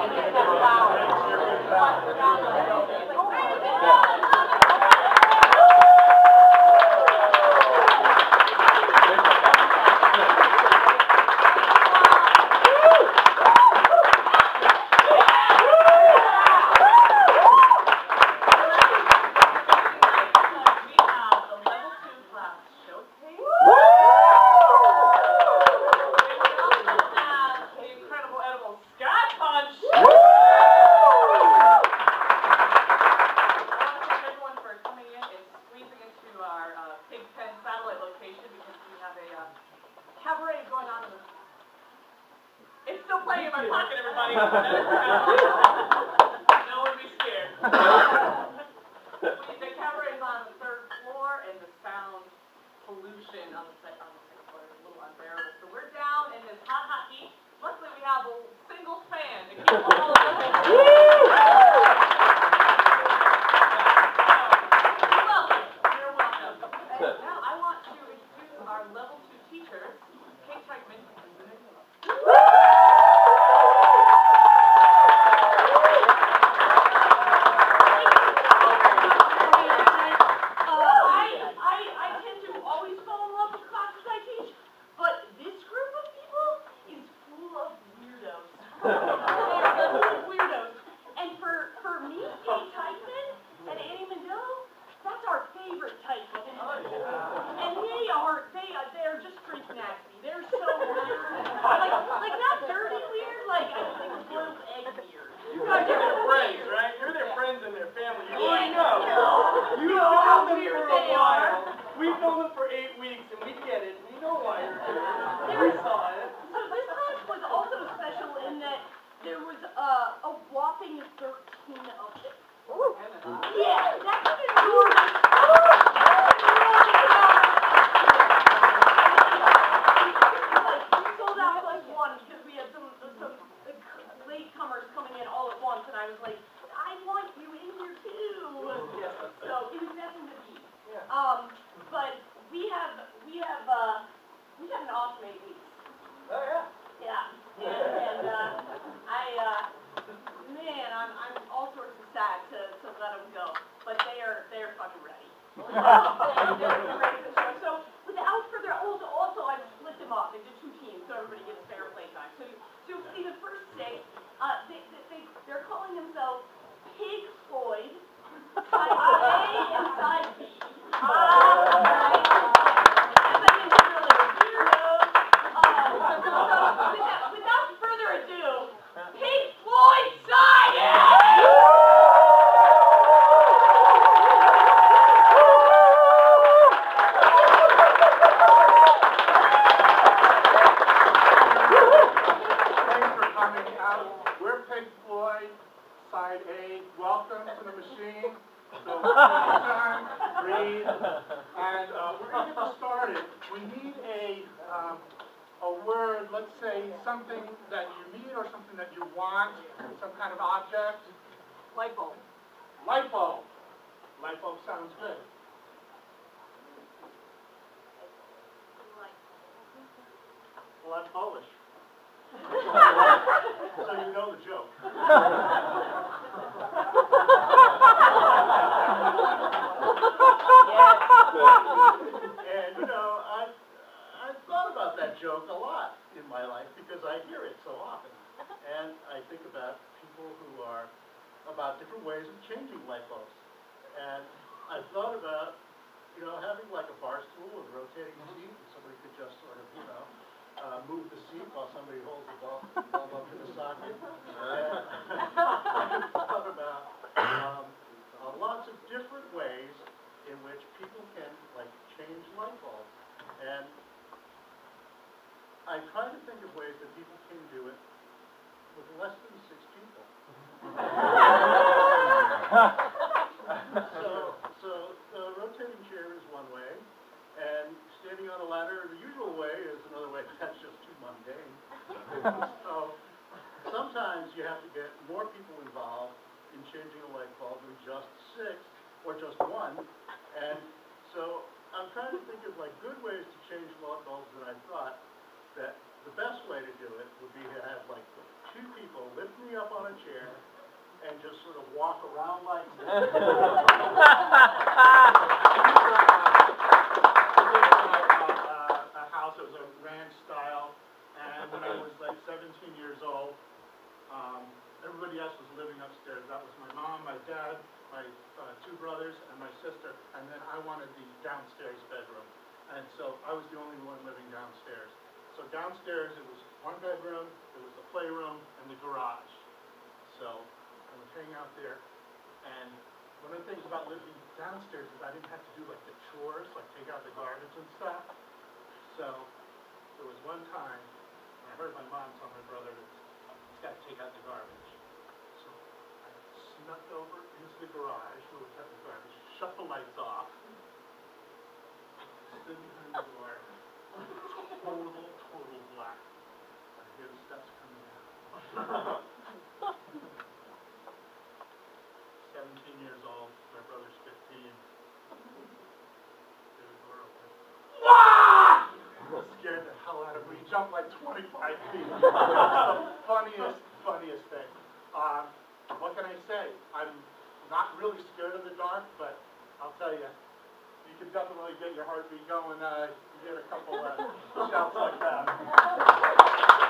Thank you. a welcome to the machine. So time, breathe, and uh, we're going to get started. We need a um, a word, let's say something that you need or something that you want, some kind of object. Light bulb. Light bulb. Light bulb sounds good. Light bulb. Well, Polish. So you know the joke. and, you know, I've, I've thought about that joke a lot in my life because I hear it so often. And I think about people who are about different ways of changing light bulbs. And I thought about, you know, having like a bar stool and rotating seat, and somebody could just sort of, you know, uh, move the seat while somebody holds the ball, ball up to the socket. And thought about um, uh, lots of different ways in which people can like change light bulbs. And I try to think of ways that people can do it with less than six people. Mm-hmm. playroom and the garage. So I would hang out there. And one of the things about living downstairs is I didn't have to do like the chores, like take out the garbage and stuff. So there was one time I heard my mom tell my brother that he's got to take out the garbage. So I snuck over into the garage where we kept the garbage, shut the lights off, stood behind the door, total, total black. I hear the steps Seventeen years old, my brother's fifteen. Dude, we're okay. Wah! Scared the hell out of me. Jumped like twenty-five feet. the funniest, funniest thing. Uh, what can I say? I'm not really scared of the dark, but I'll tell you, you can definitely get your heartbeat going. Uh, you get a couple of shouts like that.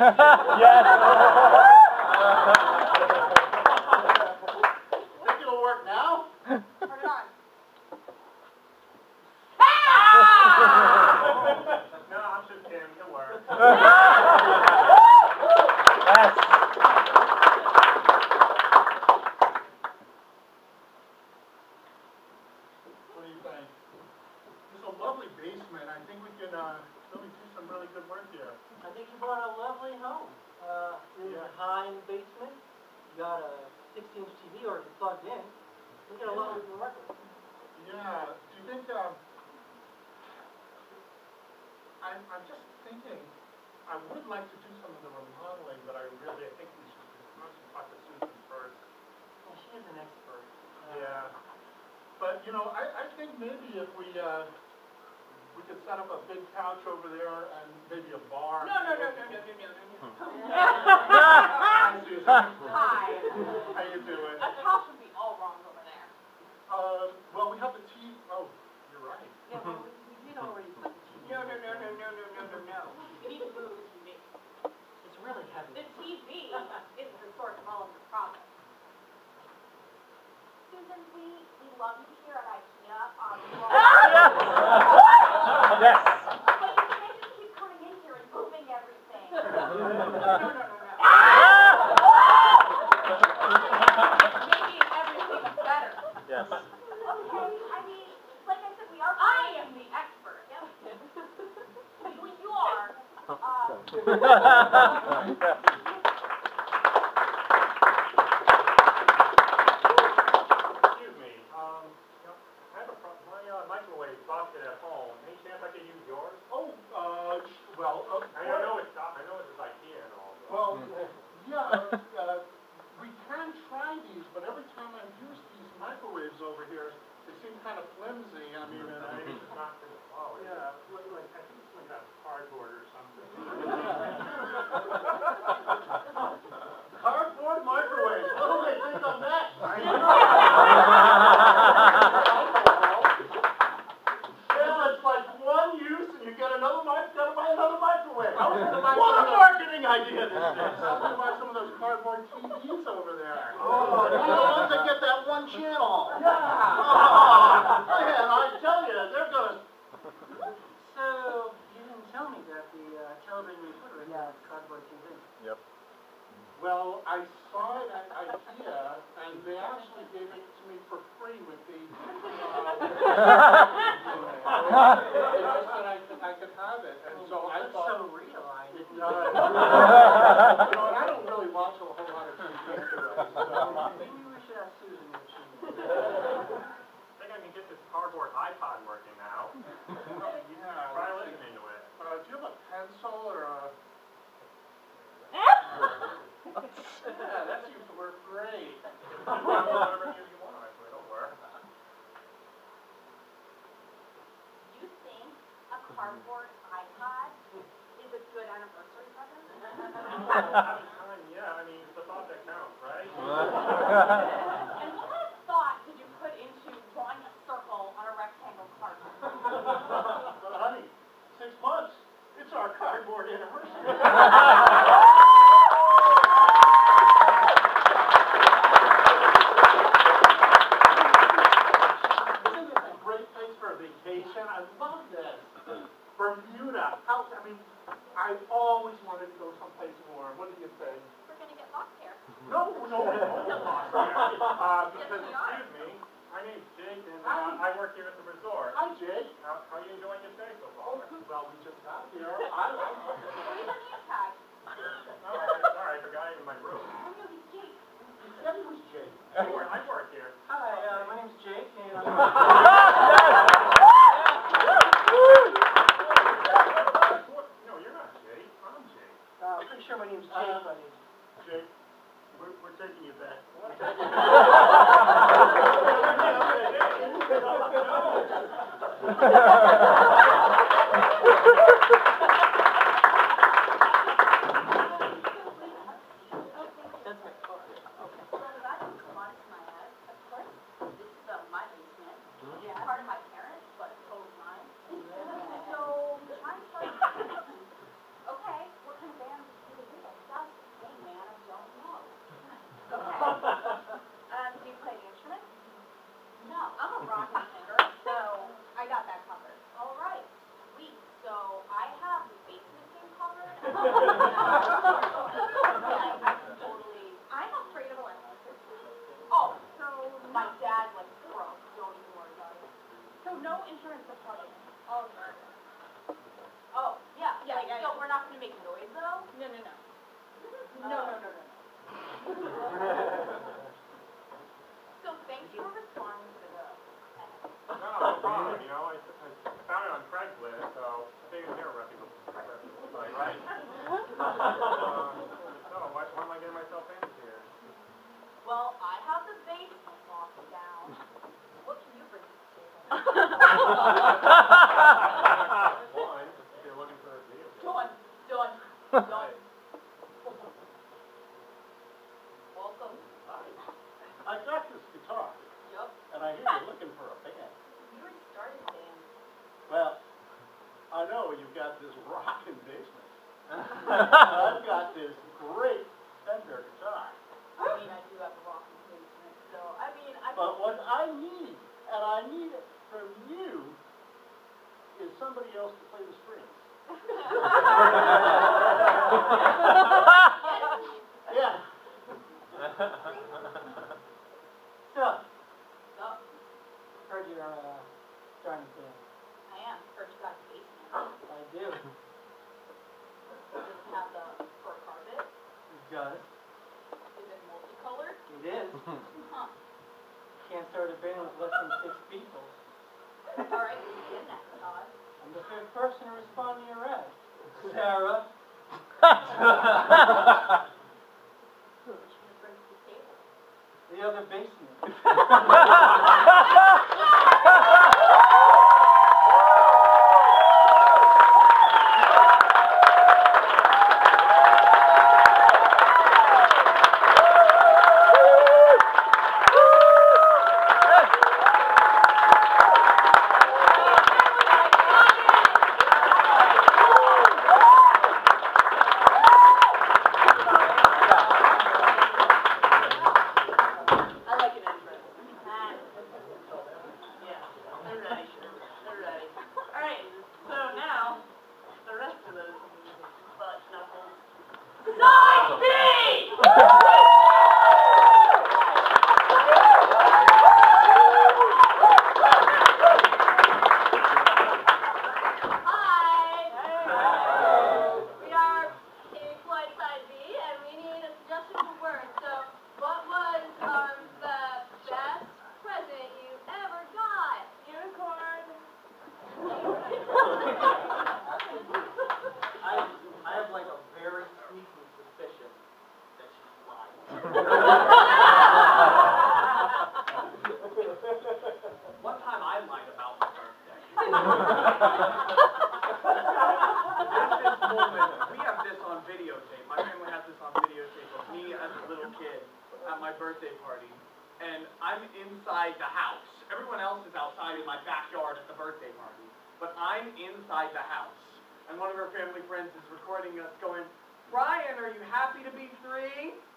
yes. you know, I, I think maybe if we uh, we could set up a big couch over there and maybe a bar. No, no, no, no, no, no, no. no. Hi. How you doing? A couch would be all wrong over there. Uh, well, we have the tea. Oh, you're right. Yeah, well, we, did already put the tea. No, no, no, no, no, no, no, no, no. You need to move the TV. It's really heavy. The TV is the source of all of your problems. Susan, we, we love you. You think a cardboard iPod is a good anniversary present? yeah, I mean, the thought counts, right? and what thought did you put into drawing a circle on a rectangle cardboard? but honey, six months. It's our cardboard anniversary. up. Up. Heard you're uh, starting to. I am. Heard you got a basement. I do. Does it have the fur carpet? It does. Is it multicolored? It is. huh. Can't start a band with less than six people. All right, you get that, Todd. I'm the third person to respond to your ad. Sarah. the other basement. Ha ha ha ha! three.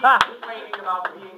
Complaining about being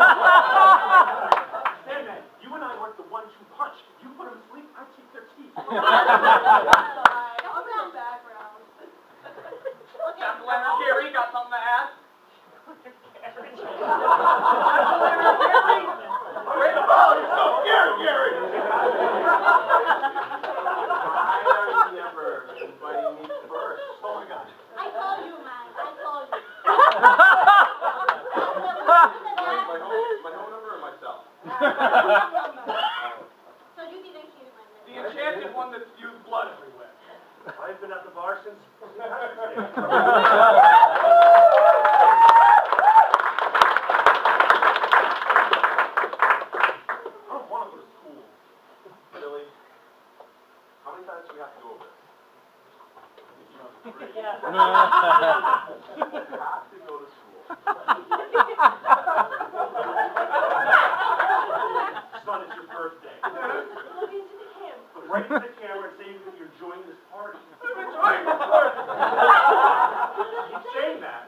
right to the camera and say that you're enjoying this party. I'm enjoying this party. Keep saying that.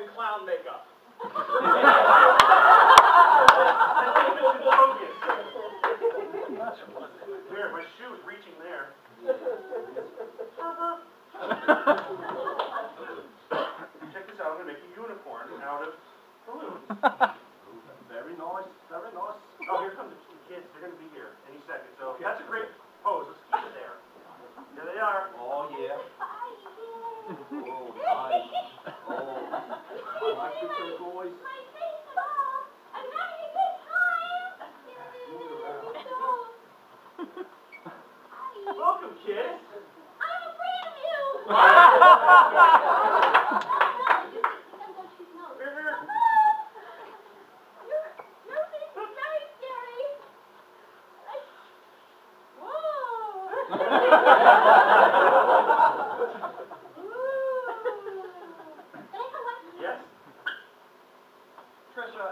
in clown makeup.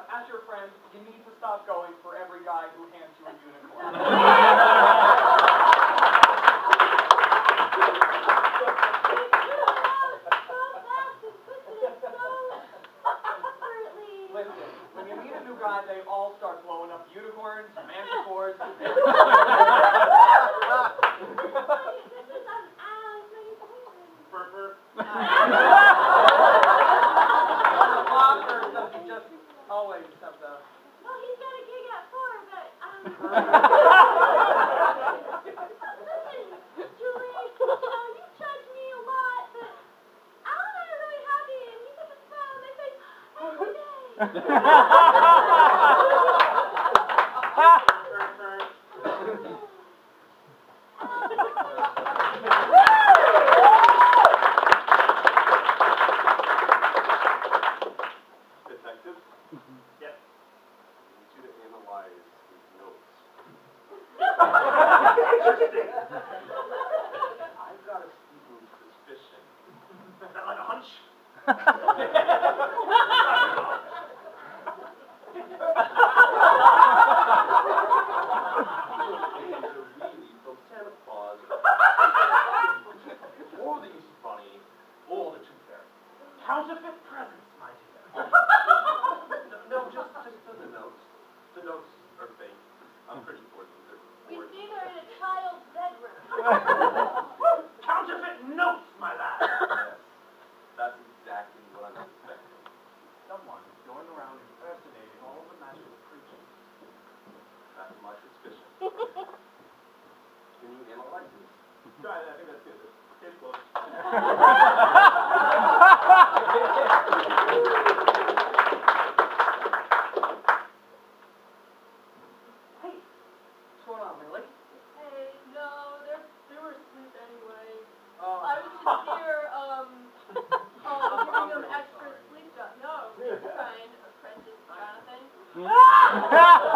as your friend, you need to stop going for every guy who hands you a unicorn.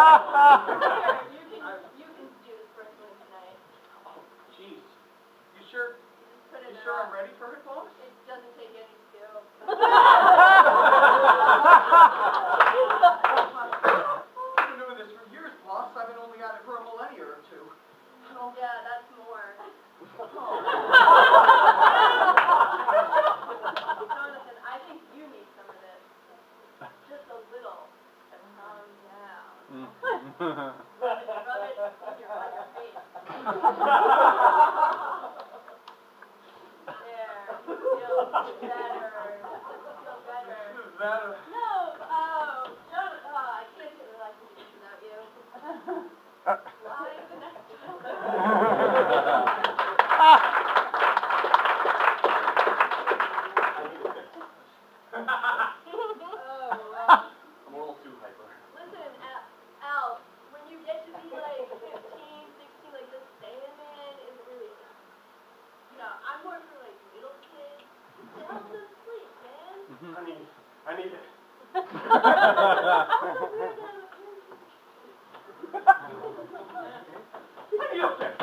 ha ha I need it. Weird to have a parent. What are you up there?